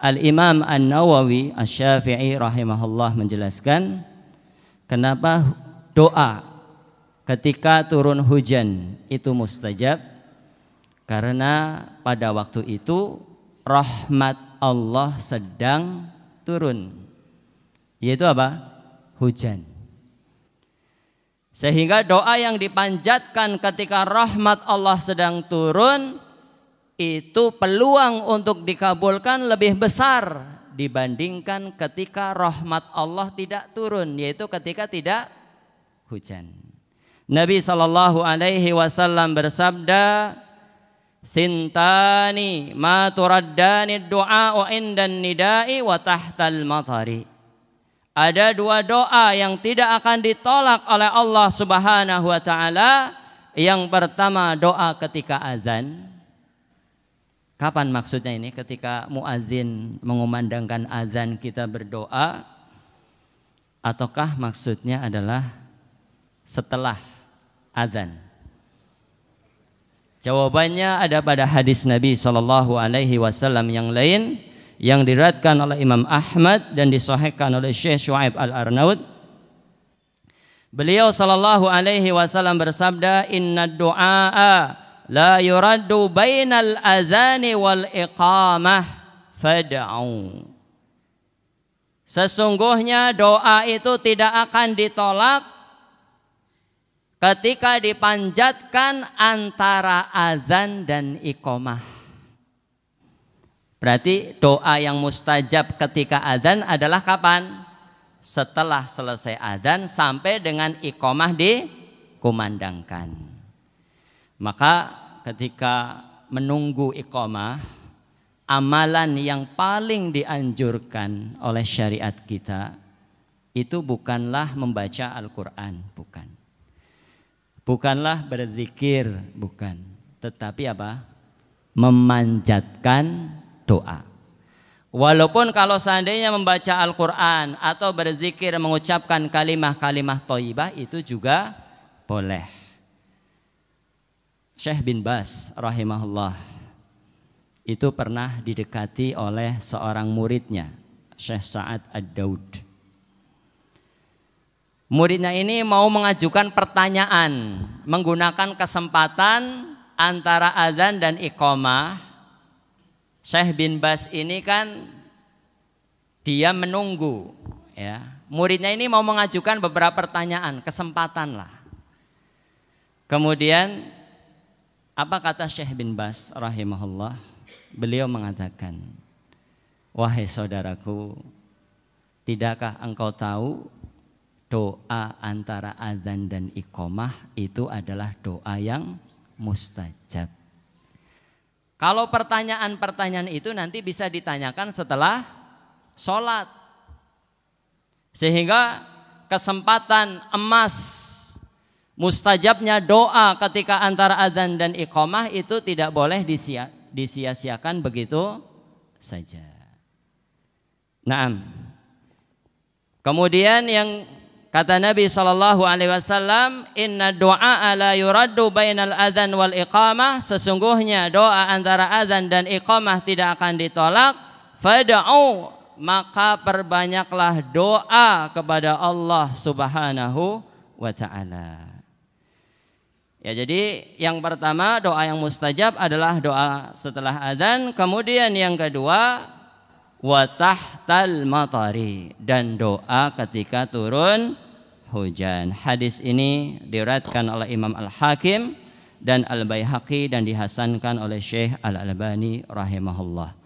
Al-Imam An-Nawawi Asy-Syafi'i rahimahullah menjelaskan kenapa doa ketika turun hujan itu mustajab? Karena pada waktu itu rahmat Allah sedang turun. Yaitu apa? hujan. Sehingga doa yang dipanjatkan ketika rahmat Allah sedang turun itu peluang untuk dikabulkan lebih besar dibandingkan ketika rahmat Allah tidak turun yaitu ketika tidak hujan. Nabi sallallahu alaihi wasallam bersabda Sintani ma turaddani du'a indan nidai wa tahtal matari. Ada dua doa yang tidak akan ditolak oleh Allah Subhanahu wa taala. Yang pertama doa ketika azan Kapan maksudnya ini? Ketika muazin mengumandangkan azan kita berdoa ataukah maksudnya adalah setelah azan? Jawabannya ada pada hadis Nabi Shallallahu Alaihi Wasallam yang lain yang diriwayatkan oleh Imam Ahmad dan disahihkan oleh Syekh Shu'aib Al Arnaud. Beliau Shallallahu Alaihi Wasallam bersabda, Inna du'a la yuraddu bainal azani wal iqamah fad'u Sesungguhnya doa itu tidak akan ditolak ketika dipanjatkan antara azan dan iqamah. Berarti doa yang mustajab ketika azan adalah kapan? Setelah selesai azan sampai dengan iqamah dikumandangkan. Maka ketika menunggu iqamah amalan yang paling dianjurkan oleh syariat kita itu bukanlah membaca Al-Qur'an, bukan. Bukanlah berzikir, bukan. Tetapi apa? Memanjatkan doa. Walaupun kalau seandainya membaca Al-Quran atau berzikir mengucapkan kalimah-kalimah toibah itu juga boleh. Syekh bin Bas rahimahullah itu pernah didekati oleh seorang muridnya Syekh Sa'ad Ad-Daud. Muridnya ini mau mengajukan pertanyaan menggunakan kesempatan antara azan dan iqamah. Syekh bin Bas ini kan dia menunggu ya. Muridnya ini mau mengajukan beberapa pertanyaan, kesempatan lah. Kemudian apa kata Syekh bin Bas rahimahullah? Beliau mengatakan, "Wahai saudaraku, tidakkah engkau tahu doa antara azan dan iqomah itu adalah doa yang mustajab?" Kalau pertanyaan-pertanyaan itu nanti bisa ditanyakan setelah sholat. Sehingga kesempatan emas mustajabnya doa ketika antara azan dan iqamah itu tidak boleh disia, disia-siakan begitu saja. Naam. Kemudian yang kata Nabi Shallallahu Alaihi Wasallam, Inna doa ala yuraddu bainal azan wal iqamah. Sesungguhnya doa antara azan dan iqamah tidak akan ditolak. Fada'u maka perbanyaklah doa kepada Allah Subhanahu wa taala. Ya jadi yang pertama doa yang mustajab adalah doa setelah adzan, kemudian yang kedua watahtal matari dan doa ketika turun hujan. Hadis ini diriwayatkan oleh Imam Al-Hakim dan Al-Baihaqi dan dihasankan oleh Syekh Al-Albani rahimahullah.